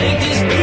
take this